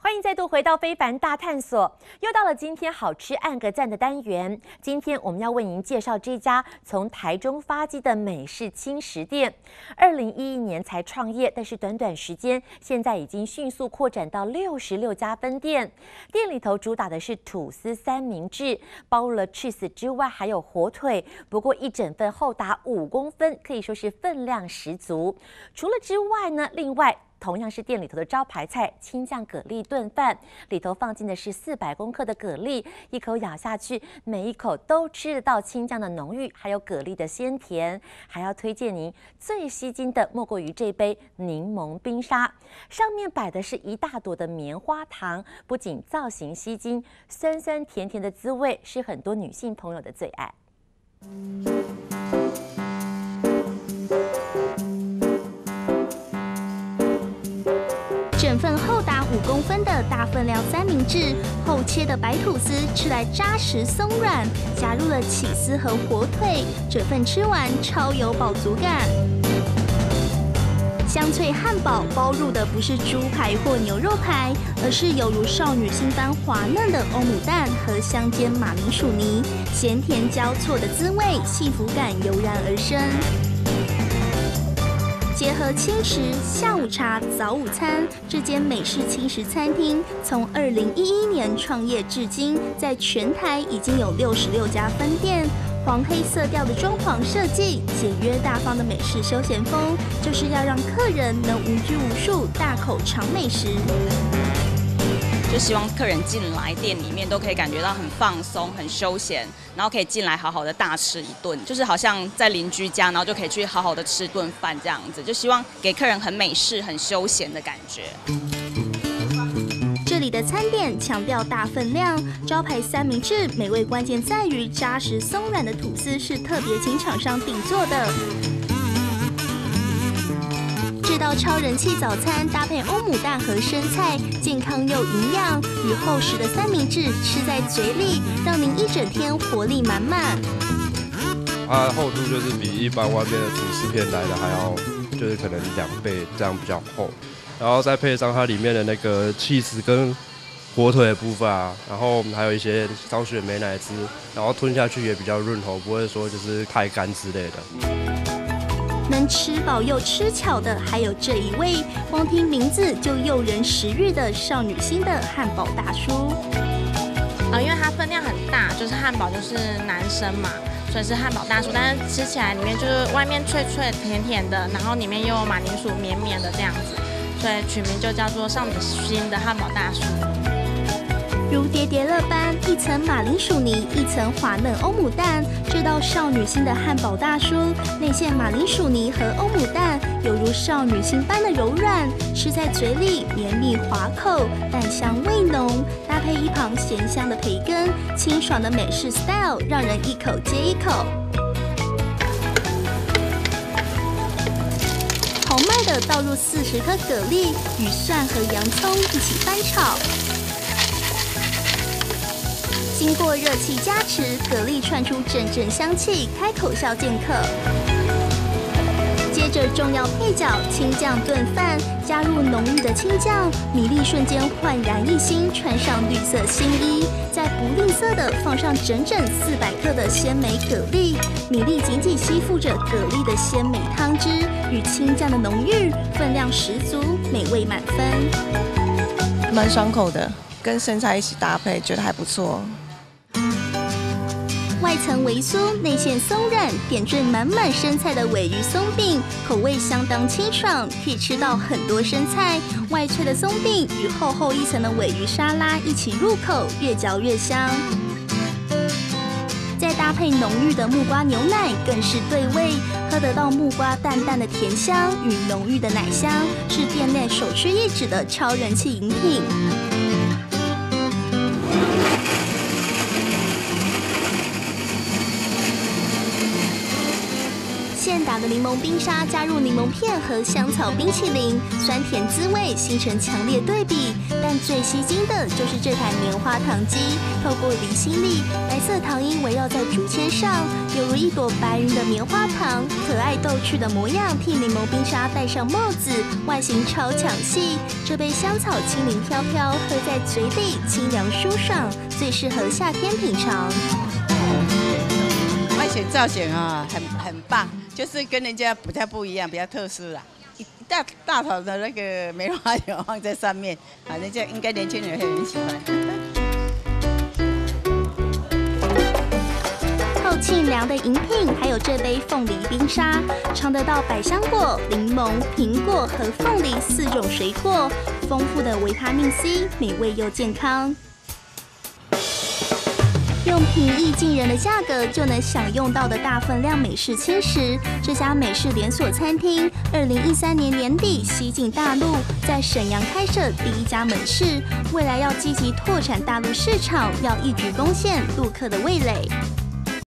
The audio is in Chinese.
欢迎再度回到非凡大探索，又到了今天好吃按个赞的单元。今天我们要为您介绍这家从台中发迹的美式轻食店。二零一一年才创业，但是短短时间，现在已经迅速扩展到六十六家分店。店里头主打的是吐司三明治，包了 cheese 之外，还有火腿。不过一整份厚达五公分，可以说是分量十足。除了之外呢，另外。同样是店里头的招牌菜青酱蛤蜊炖饭，里头放进的是四百公克的蛤蜊，一口咬下去，每一口都吃得到青酱的浓郁，还有蛤蜊的鲜甜。还要推荐您最吸睛的，莫过于这杯柠檬冰沙，上面摆的是一大朵的棉花糖，不仅造型吸睛，酸酸甜甜的滋味是很多女性朋友的最爱。份厚达五公分的大分量三明治，厚切的白吐司吃来扎实松软，加入了起司和火腿，整份吃完超有饱足感。香脆汉堡包入的不是猪排或牛肉排，而是犹如少女心般滑嫩的欧姆蛋和香煎马铃薯泥，咸甜交错的滋味，幸福感油然而生。结合轻食、下午茶、早午餐，这间美式轻食餐厅从二零一一年创业至今，在全台已经有六十六家分店。黄黑色调的装潢设计，简约大方的美式休闲风，就是要让客人能无拘无束，大口尝美食。就希望客人进来店里面都可以感觉到很放松、很休闲，然后可以进来好好的大吃一顿，就是好像在邻居家，然后就可以去好好的吃顿饭这样子。就希望给客人很美式、很休闲的感觉。这里的餐点强调大分量，招牌三明治美味关键在于扎实松软的吐司是特别请厂商定做的。这道超人气早餐搭配欧姆蛋和生菜，健康又营养，与厚实的三明治吃在嘴里，让您一整天活力满满。它的厚度就是比一般外面的吐司片来的还要，就是可能两倍这样比较厚，然后再配上它里面的那个 cheese 跟火腿的部分啊，然后还有一些烧雪美奶汁，然后吞下去也比较润喉，不会说就是太干之类的。能吃饱又吃巧的，还有这一位，光听名字就诱人食欲的少女心的汉堡大叔。呃，因为它分量很大，就是汉堡就是男生嘛，所以是汉堡大叔。但是吃起来里面就是外面脆脆甜甜的，然后里面又有马铃薯绵绵的这样子，所以取名就叫做少女心的汉堡大叔。如叠叠乐般，一层马铃薯泥，一层滑嫩欧姆蛋。这道少女心的汉堡大叔，内馅马铃薯泥和欧姆蛋，犹如少女心般的柔软，吃在嘴里绵密滑口，蛋香味浓，搭配一旁咸香的培根，清爽的美式 style，让人一口接一口。豪迈的倒入四十颗蛤蜊，与蒜和洋葱一起翻炒。经过热气加持，蛤蜊串出阵阵香气，开口笑见客。接着重要配角青酱炖饭，加入浓郁的青酱，米粒瞬间焕然一新，穿上绿色新衣，再不吝啬的放上整整四百克的鲜美蛤蜊，米粒紧紧吸附着蛤蜊的鲜美汤汁与青酱的浓郁，分量十足，美味满分。蛮爽口的，跟生菜一起搭配，觉得还不错。外层微酥，内馅松软，点缀满满生菜的尾鱼松饼，口味相当清爽，可以吃到很多生菜。外脆的松饼与厚厚一层的尾鱼沙拉一起入口，越嚼越香。再搭配浓郁的木瓜牛奶，更是对味，喝得到木瓜淡淡的甜香与浓郁的奶香，是店内首屈一指的超人气饮品。的柠檬冰沙加入柠檬片和香草冰淇淋，酸甜滋味形成强烈对比，但最吸睛的就是这台棉花糖机，透过离心力，白色糖衣围绕在竹签上，犹如一朵白云的棉花糖，可爱逗趣的模样，替柠檬冰沙戴上帽子，外形超抢戏。这杯香草轻灵飘飘，喝在嘴里清凉舒爽，最适合夏天品尝。造型啊，很很棒，就是跟人家不太不一样，比较特殊啦。一大大头的那个梅花油放在上面，啊，人家应该年轻人会很喜欢。透沁凉的饮品，还有这杯凤梨冰沙，尝得到百香果、柠檬、苹果和凤梨四种水果，丰富的维他命 C，美味又健康。用平易近人的价格就能享用到的大份量美式轻食，这家美式连锁餐厅，二零一三年年底西进大陆，在沈阳开设第一家门市，未来要积极拓展大陆市场，要一举攻陷陆客的味蕾。